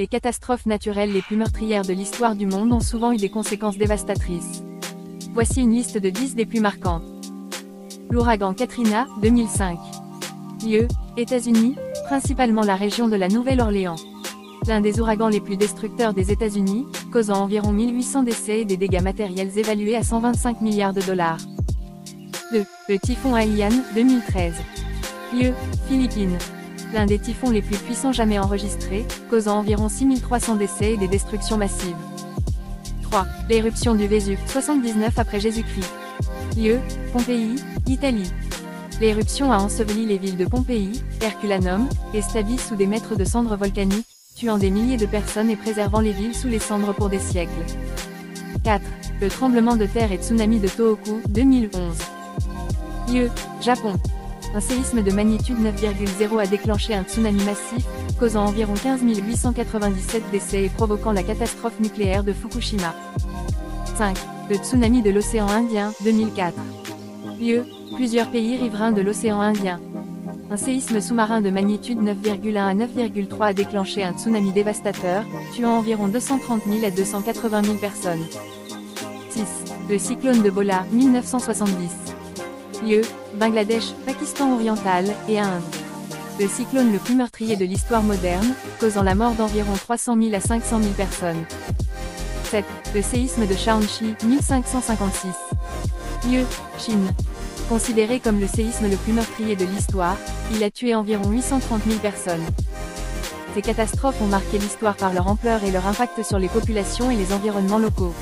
Les catastrophes naturelles les plus meurtrières de l'histoire du monde ont souvent eu des conséquences dévastatrices. Voici une liste de 10 des plus marquantes. L'ouragan Katrina, 2005. Lieu, États-Unis, principalement la région de la Nouvelle-Orléans. L'un des ouragans les plus destructeurs des États-Unis, causant environ 1800 décès et des dégâts matériels évalués à 125 milliards de dollars. 2. Le typhon Haiyan, 2013. Lieu, Philippines. L'un des typhons les plus puissants jamais enregistrés, causant environ 6300 décès et des destructions massives. 3. L'éruption du Vésuve, 79 après Jésus-Christ. Lieu, Pompéi, Italie. L'éruption a enseveli les villes de Pompéi, Herculanum, et Stabi sous des mètres de cendres volcaniques, tuant des milliers de personnes et préservant les villes sous les cendres pour des siècles. 4. Le tremblement de terre et tsunami de Tohoku, 2011. Lieu, Japon. Un séisme de magnitude 9,0 a déclenché un tsunami massif, causant environ 15 897 décès et provoquant la catastrophe nucléaire de Fukushima. 5. Le tsunami de l'océan Indien, 2004. Lieu, plusieurs pays riverains de l'océan Indien. Un séisme sous-marin de magnitude 9,1 à 9,3 a déclenché un tsunami dévastateur, tuant environ 230 000 à 280 000 personnes. 6. Le cyclone de Bola, 1970. Lieu, Bangladesh, Pakistan oriental, et Inde. Le cyclone le plus meurtrier de l'histoire moderne, causant la mort d'environ 300 000 à 500 000 personnes. 7. Le séisme de Shaanxi, 1556. Lieu, Chine. Considéré comme le séisme le plus meurtrier de l'histoire, il a tué environ 830 000 personnes. Ces catastrophes ont marqué l'histoire par leur ampleur et leur impact sur les populations et les environnements locaux.